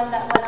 one that was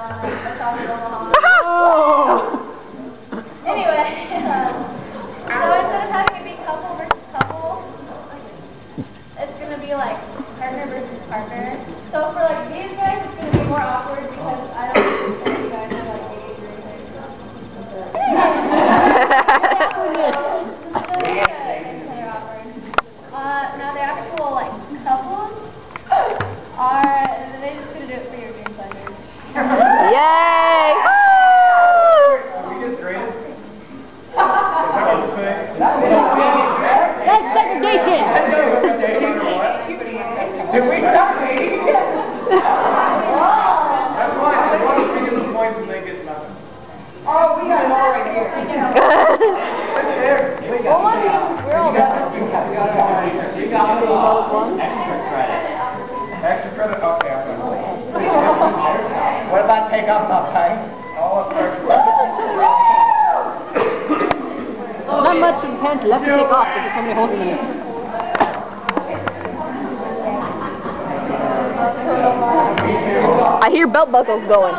take off my pants. There's not much in pants left to take off because somebody holds them in it. I hear belt buckles going.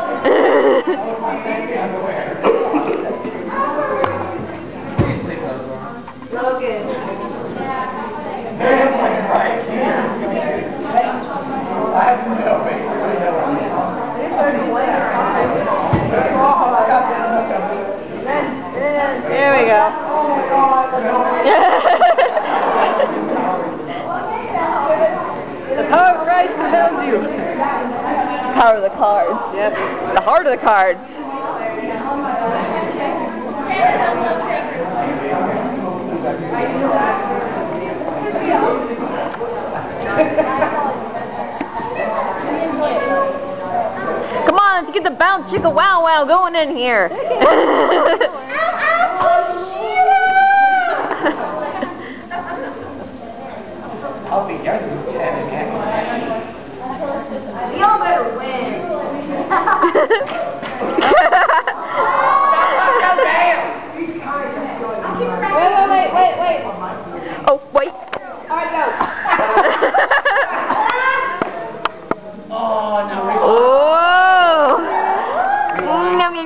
cards. Yep. The heart of the cards. Come on, let's get the bounce chicka wow wow going in here.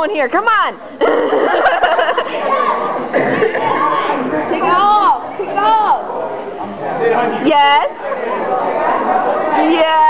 going here. Come on. Take it off. Take it off. Yes. Yes.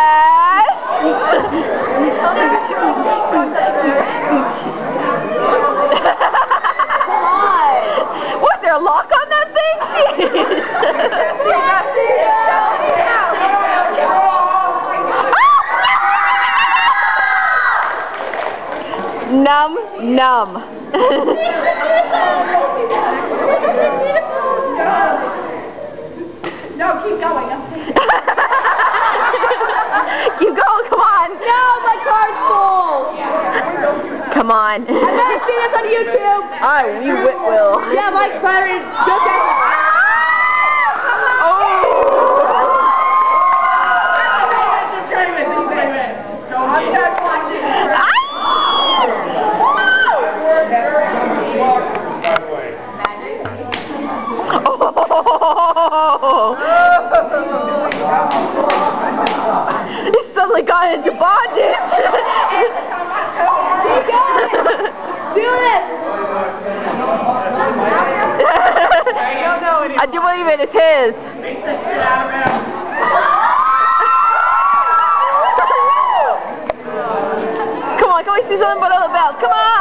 on. I've never seen this on YouTube. I we will. Yeah, Mike Potter is just as He suddenly got into bondage! I do believe. It's his. Come on, can we see something but all about? Come on!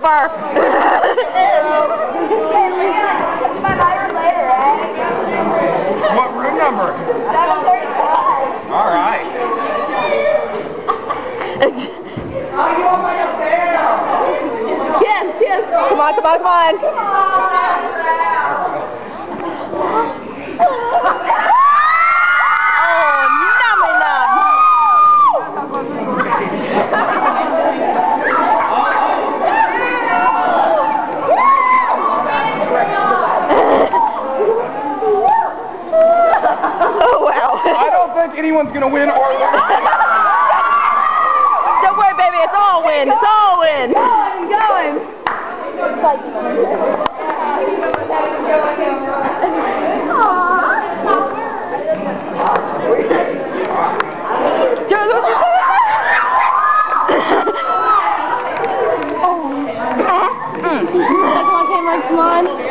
bar. on.